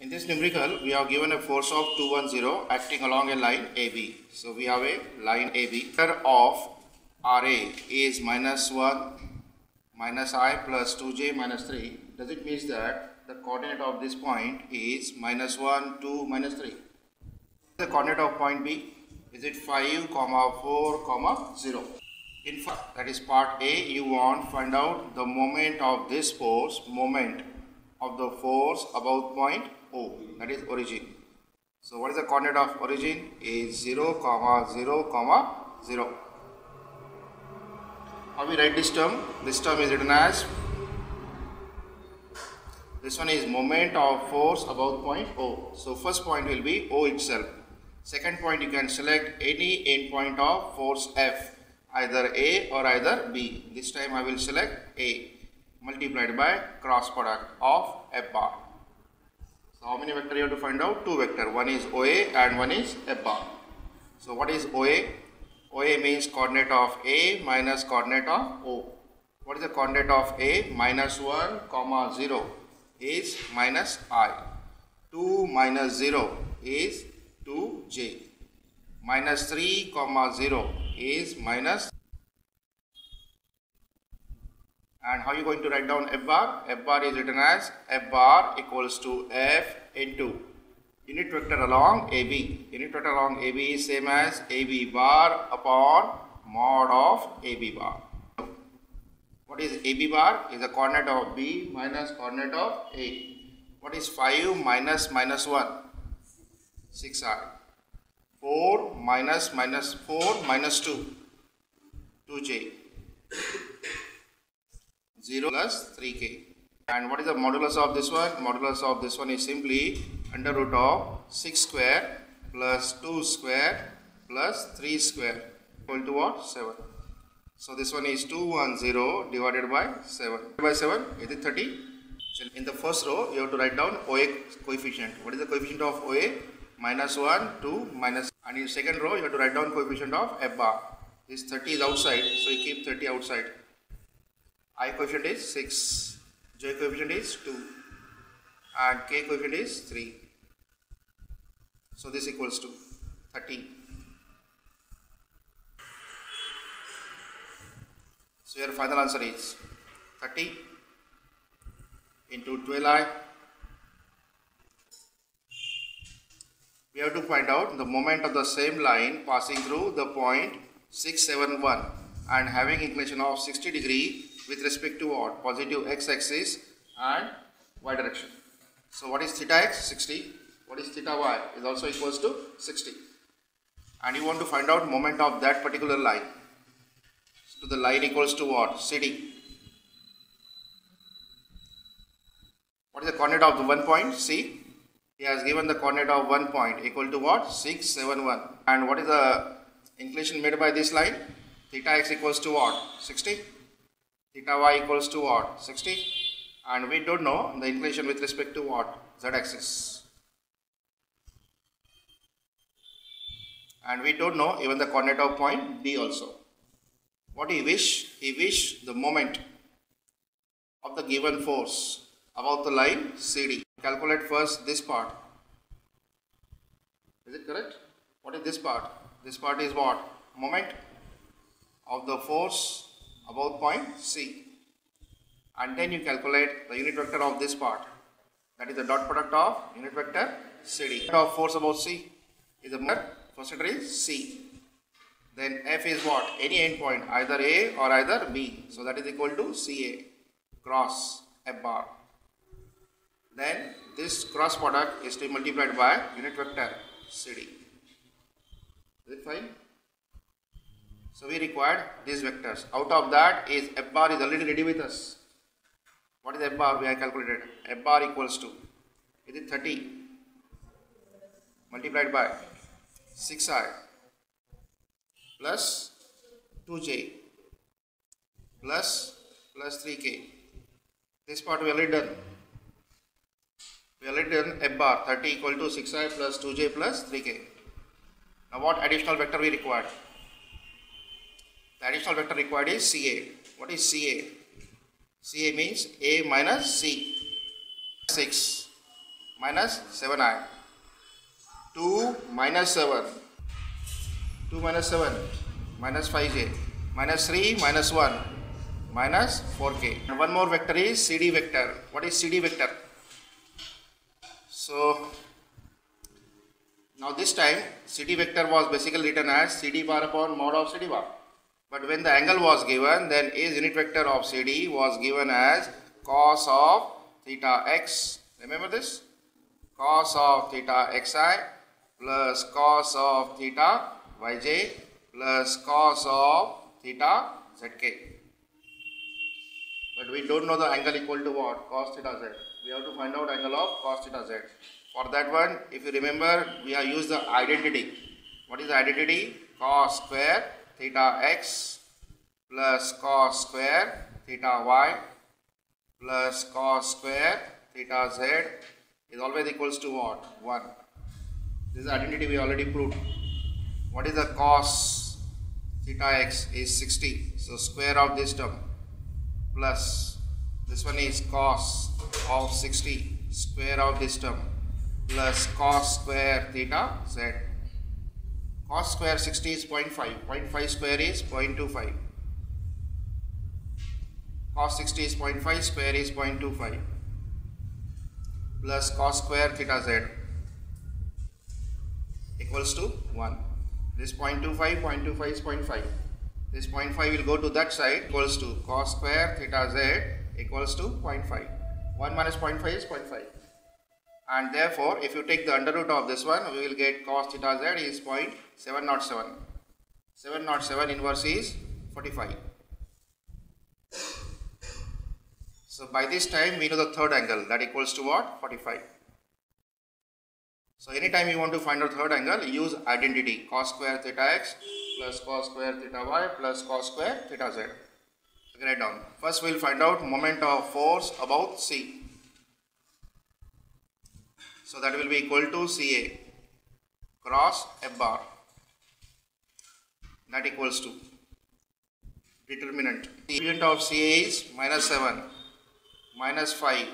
In this numerical, we have given a force of 210 acting along a line AB. So we have a line AB. Vector of RA is minus 1 minus I plus 2j minus 3. Does it mean that the coordinate of this point is minus 1, 2, minus 3? The coordinate of point B is it 5, comma 4, comma 0? In fact, that is part A, you want find out the moment of this force, moment of the force about point O, that is origin. So what is the coordinate of origin? Is 0, comma 0, comma 0. How we write this term? This term is written as this one is moment of force about point O. So first point will be O itself. Second point you can select any endpoint of force F either A or either B. This time I will select A multiplied by cross product of F bar. So how many vector you have to find out? Two vector. One is OA and one is F bar. So what is OA? OA means coordinate of A minus coordinate of O. What is the coordinate of A? Minus 1 comma 0 is minus I. 2 minus 0 is 2j. Minus 3 comma 0 is minus and how you going to write down f bar? f bar is written as f bar equals to f into unit vector along AB. Unit vector along AB is same as AB bar upon mod of AB bar. What is AB bar? Is the coordinate of B minus coordinate of A. What is 5 minus minus 1? 6i. 4 minus minus 4 minus 2. 2j. 0 plus 3k. And what is the modulus of this one? Modulus of this one is simply under root of 6 square plus 2 square plus 3 square equal to what? 7. So this one is 210 divided by 7. By 7 is it 30? So in the first row you have to write down OA coefficient. What is the coefficient of OA? Minus 1, 2, minus and in second row you have to write down coefficient of F bar. This 30 is outside so you keep 30 outside. I coefficient is 6, J coefficient is 2 and K coefficient is 3. So this equals to 30. So your final answer is 30 into 12i. We have to find out the moment of the same line passing through the point 671 and having inclination of 60 degree with respect to what? Positive x-axis and y direction. So what is theta x? 60. What is theta y? Is also equals to 60. And you want to find out moment of that particular line. So the line equals to what? CD. What is the coordinate of the one point? C. He has given the coordinate of one point equal to what? 671. And what is the inclination made by this line? Theta x equals to what? 60 theta y equals to what 60 and we don't know the inclination with respect to what z axis. And we don't know even the coordinate of point b also. What he wish he wish the moment of the given force about the line cd calculate first this part. Is it correct? What is this part? This part is what? Moment of the force about point C and then you calculate the unit vector of this part that is the dot product of unit vector CD. of force about C is the is C. Then F is what? Any endpoint either A or either B. So that is equal to CA cross F bar. Then this cross product is to be multiplied by unit vector CD. Is it fine? So we required these vectors. Out of that is f bar is already ready with us. What is f bar? We have calculated. f bar equals to is it 30 multiplied by 6i plus 2j plus plus 3k. This part we already done. We already done f bar 30 equal to 6i plus 2j plus 3k. Now what additional vector we required? The additional vector required is CA. What is CA? CA means A minus C. 6 minus 7i. 2 minus 7. 2 minus 7 minus 5j. Minus 3 minus 1 minus 4k. And one more vector is CD vector. What is CD vector? So now this time CD vector was basically written as CD bar upon mod of CD bar. But when the angle was given then is unit vector of CD was given as cos of theta x. Remember this? Cos of theta xi plus cos of theta yj plus cos of theta zk. But we don't know the angle equal to what? Cos theta z. We have to find out angle of cos theta z. For that one, if you remember, we have used the identity. What is the identity? Cos square theta x plus cos square theta y plus cos square theta z is always equals to what? 1. This is identity we already proved. What is the cos theta x is 60. So square of this term plus this one is cos of 60 square of this term plus cos square theta z. Cos square 60 is 0.5. 0.5 square is 0.25. Cos 60 is 0.5 square is 0.25 plus cos square theta z equals to 1. This 0.25, 0.25 is 0.5. This 0.5 will go to that side equals to cos square theta z equals to 0.5. 1 minus 0.5 is 0.5. And therefore, if you take the under root of this one, we will get cos theta z is 0.707. 707 inverse is 45. So by this time we know the third angle that equals to what? 45. So anytime you want to find out third angle, use identity cos square theta x plus cos square theta y plus cos square theta z. Write down. First we will find out moment of force about C. So that will be equal to CA cross F bar. That equals to determinant. The coefficient of CA is minus 7, minus 5,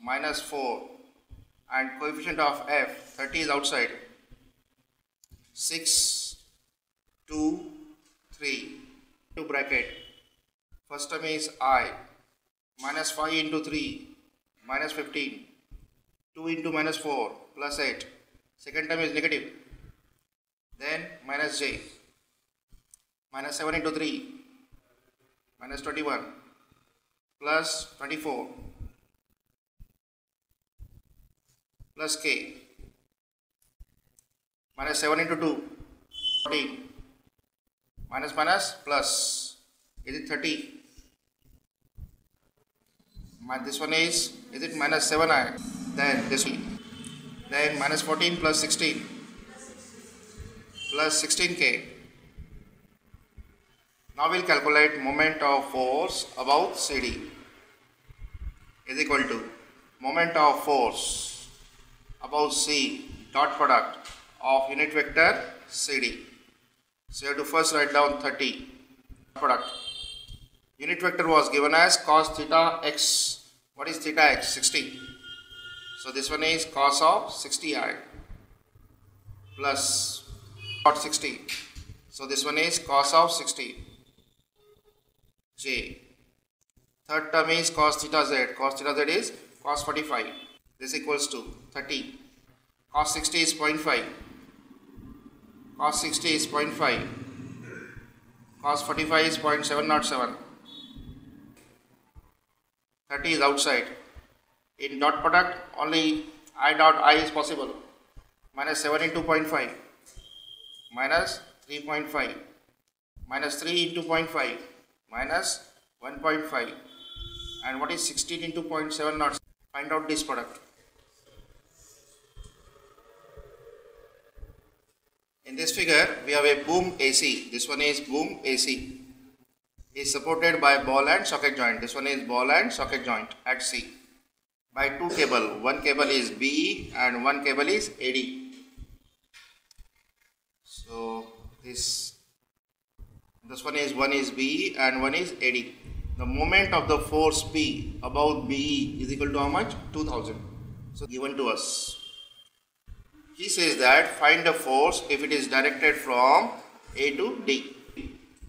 minus 4 and coefficient of F 30 is outside 6, 2, 3 to bracket first term is I minus 5 into 3 minus 15 2 into minus 4 plus 8 second term is negative. Then minus j. Minus 7 into 3 minus 21 plus 24 plus k. Minus 7 into 2 14 minus minus plus. Is it 30 Mi- this one is is it minus 7i then this one. Then minus 14 plus 16 plus 16k now we'll calculate moment of force about cd is equal to moment of force about c dot product of unit vector cd so you have to first write down 30 product. Unit vector was given as cos theta x what is theta x? 60 so this one is cos of 60i plus dot 60 so this one is cos of 60 j. Third term is cos theta z. Cos theta z is cos 45 this equals to 30 cos 60 is 0.5 cos 60 is 0.5 cos 45 is 0.707 30 is outside. In dot product only i dot i is possible. Minus 7 into 0.5 minus 3.5 minus 3 into 0.5 minus 1.5 and what is 16 into 0.7 not find out this product. In this figure we have a boom AC this one is boom AC is supported by ball and socket joint this one is ball and socket joint at C by two cable one cable is BE and one cable is AD so this this one is one is BE and one is AD the moment of the force P about BE is equal to how much 2000 So given to us. He says that find the force if it is directed from A to D.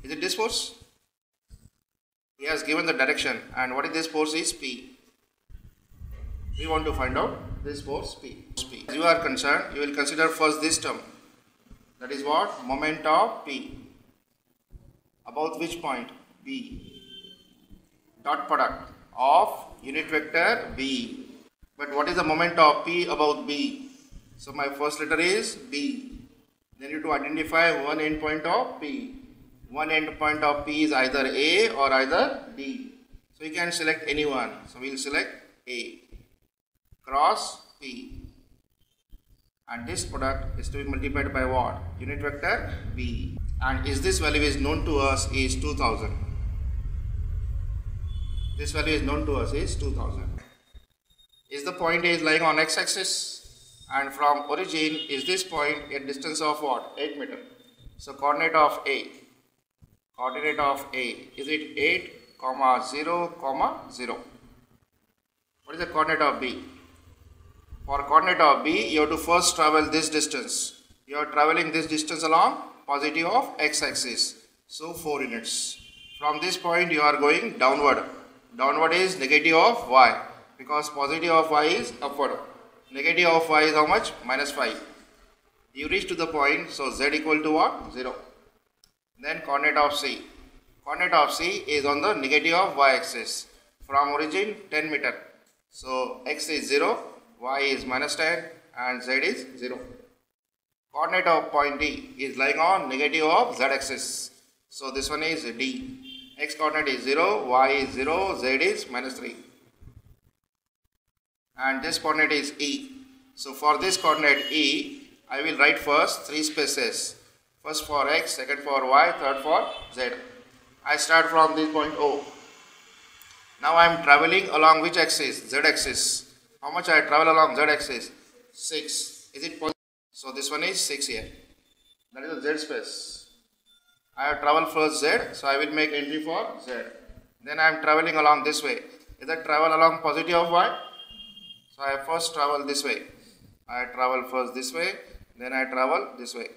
Is it this force? He has given the direction and what is this force is P. We want to find out this force P. P. As you are concerned, you will consider first this term. That is what? Moment of P. About which point? B. Dot product of unit vector B. But what is the moment of P about B? So my first letter is B. Then you to identify one endpoint of P. One endpoint of P is either A or either D. So you can select any one. So we will select A. Cross P. And this product is to be multiplied by what? Unit vector B. And is this value is known to us is 2000. This value is known to us is 2000. Is the point A is lying on x-axis and from origin is this point a distance of what 8 meter so coordinate of a coordinate of a is it 8 comma 0 comma 0 what is the coordinate of b for coordinate of b you have to first travel this distance you are traveling this distance along positive of x-axis so 4 units from this point you are going downward downward is negative of y because positive of y is upward Negative of y is how much? Minus 5. You reach to the point, so z equal to what? 0. Then coordinate of c. Coordinate of c is on the negative of y axis. From origin 10 meter. So x is 0, y is minus 10 and z is 0. Coordinate of point D is lying on negative of z axis. So this one is D. X coordinate is 0, y is 0, z is minus 3 and this coordinate is E. So for this coordinate E, I will write first three spaces. First for X, second for Y, third for Z. I start from this point O. Now I am traveling along which axis? Z axis. How much I travel along Z axis? 6. Is it possible? So this one is 6 here. That is the Z space. I have traveled first Z, so I will make entry for Z. Then I am traveling along this way. Is that travel along positive of Y? So I first travel this way. I travel first this way, then I travel this way.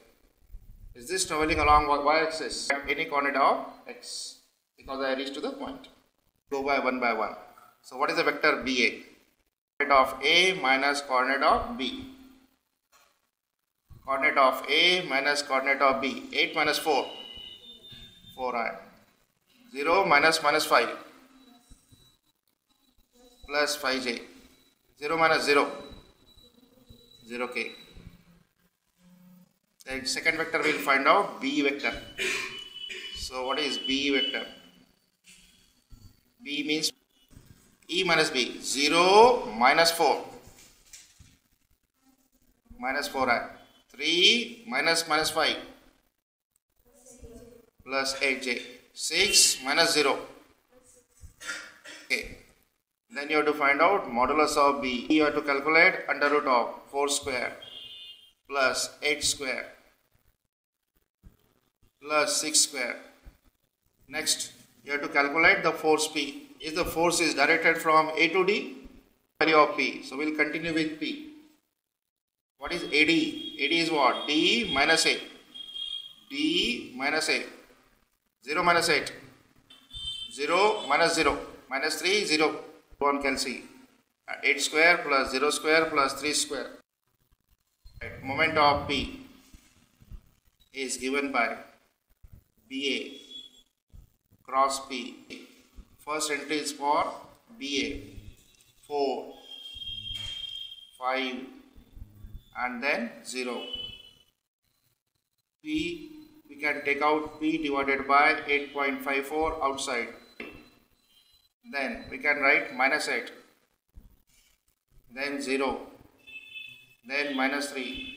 Is this traveling along y-axis? Any coordinate of x because I reach to the point. Go by one by one. So what is the vector BA? Coordinate of A minus coordinate of B. Coordinate of A minus coordinate of B. 8 minus 4. 4i. 0 minus minus 5 plus 5j 0 minus 0, 0k. The second vector we will find out B vector. So what is B vector? B means E minus B, 0 minus 4, minus 4i, 3 minus minus 5, plus 8j, 6 minus 0. Okay. Then you have to find out modulus of b. You have to calculate under root of 4 square plus 8 square plus 6 square. Next, you have to calculate the force P. If the force is directed from A to D, value of P. So we'll continue with P. What is AD? AD is what? D minus A. D minus A. 0 minus 8. 0 minus 0. Minus 3, 0 one can see uh, 8 square plus 0 square plus 3 square. Right. Moment of P is given by BA cross P. First entry is for BA 4, 5 and then 0. P we can take out P divided by 8.54 outside then we can write minus 8 then 0 then minus 3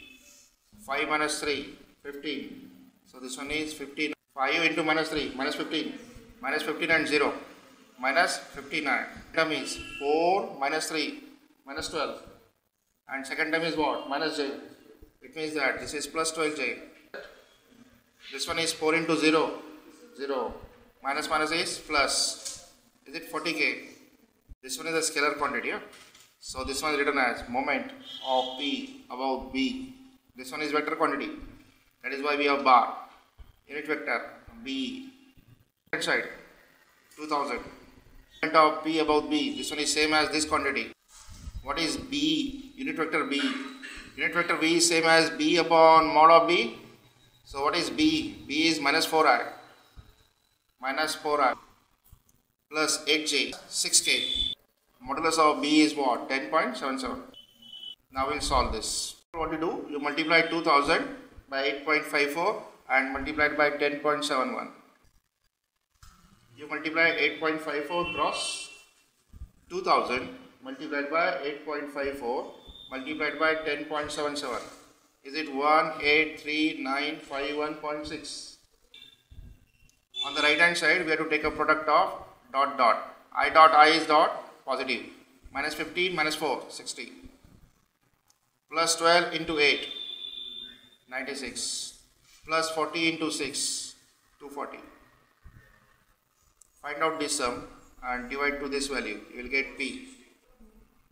5 minus 3 15 so this one is 15 5 into minus 3 minus 15 minus 15 and 0 minus 59 term is 4 minus 3 minus 12 and second term is what minus j it means that this is plus 12j this one is 4 into 0 0 minus minus is plus is it 40k? This one is a scalar quantity. Yeah? So this one is written as moment of P about B. This one is vector quantity. That is why we have bar. Unit vector B. Right side 2000. Moment of P about B. This one is same as this quantity. What is B? Unit vector B. Unit vector B is same as B upon mod of B. So what is B? B is minus 4i. Minus 4i plus 8j 6k. Modulus of B is what? 10.77. Now we'll solve this. What you do? You multiply 2000 by 8.54 and multiplied by 10.71. You multiply 8.54 cross 2000 multiplied by 8.54 multiplied by 10.77. Is it 18391.6? On the right hand side, we have to take a product of dot dot. I dot I is dot positive. Minus 15 minus 4, 60. Plus 12 into 8, 96. Plus 40 into 6, 240. Find out this sum and divide to this value. You will get P.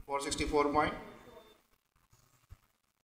464.5